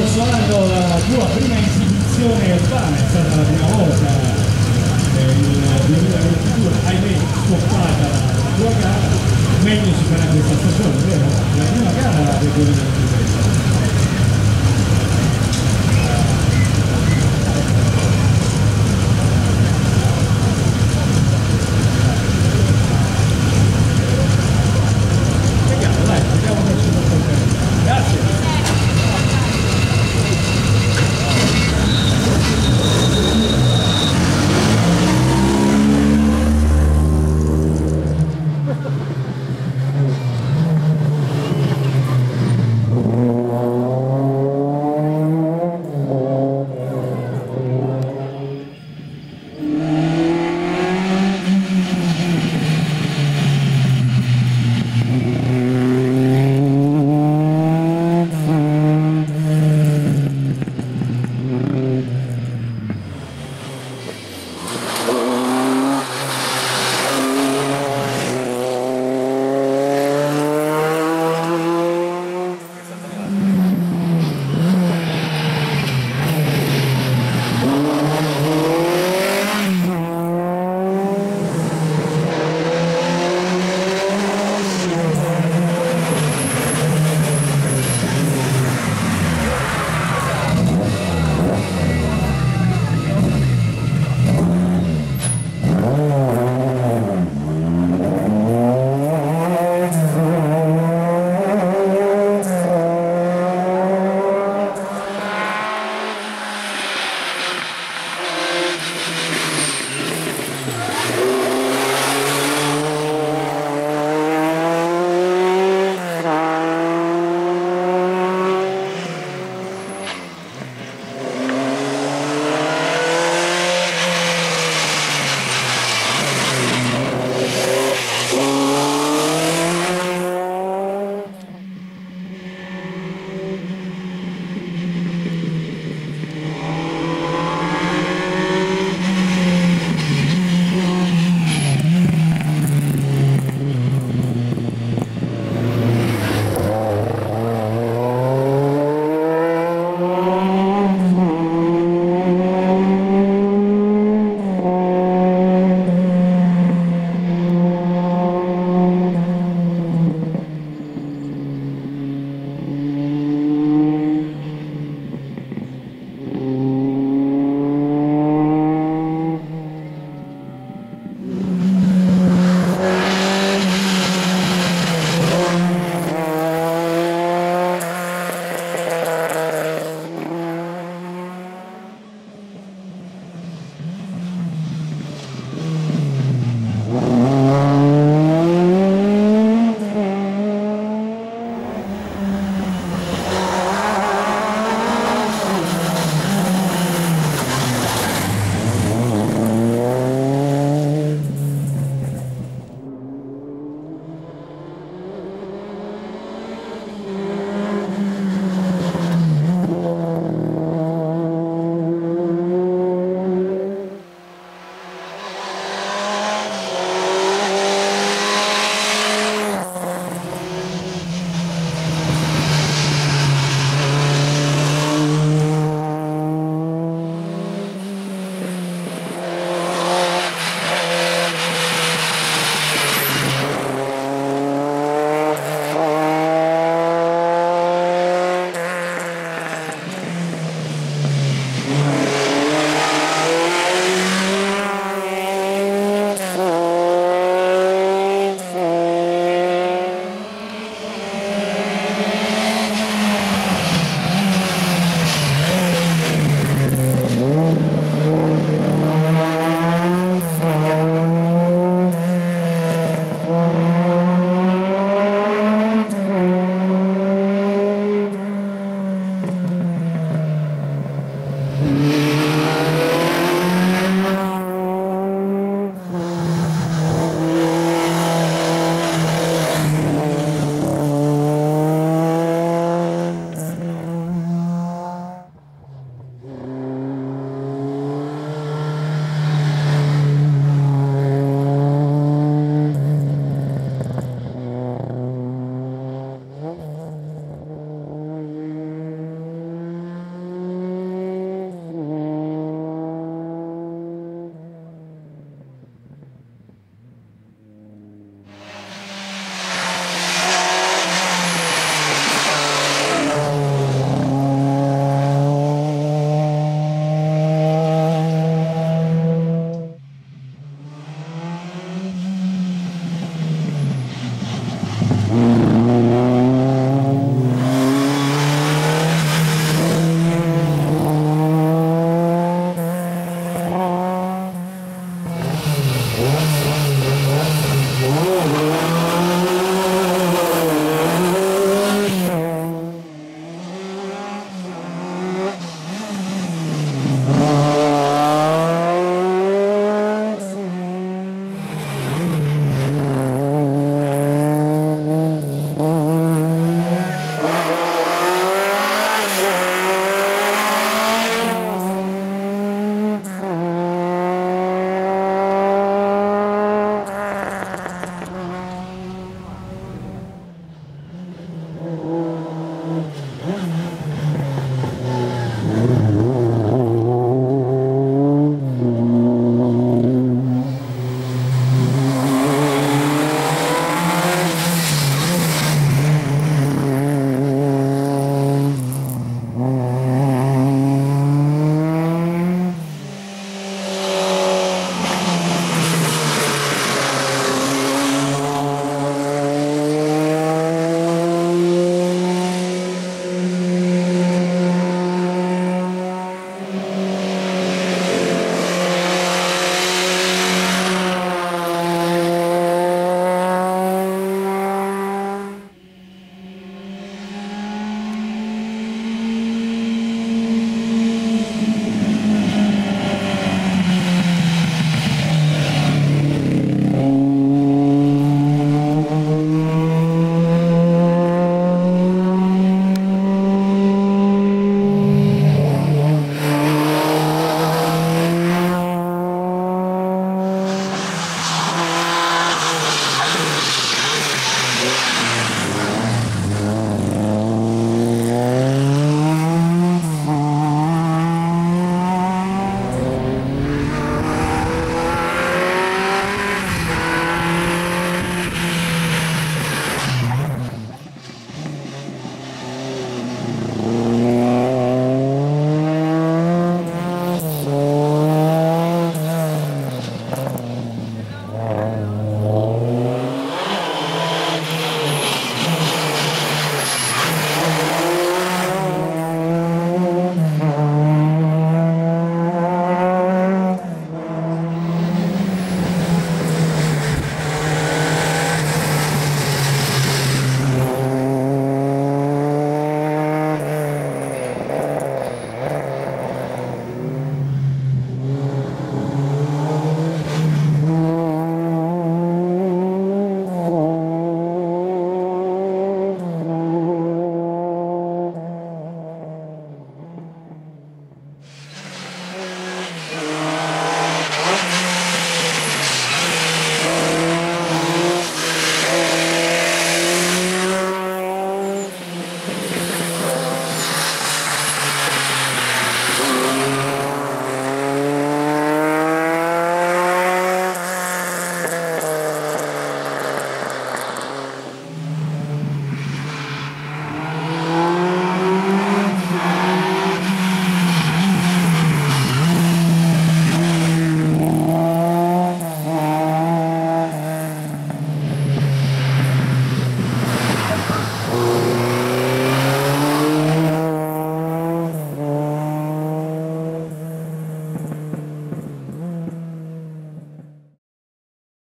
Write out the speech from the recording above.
scorso anno la tua prima esibizione urbana è stata la prima volta eh, nel 2022, ahimè stoppata la tua gara, meglio si farà questa stagione, vero? La prima gara del 2023.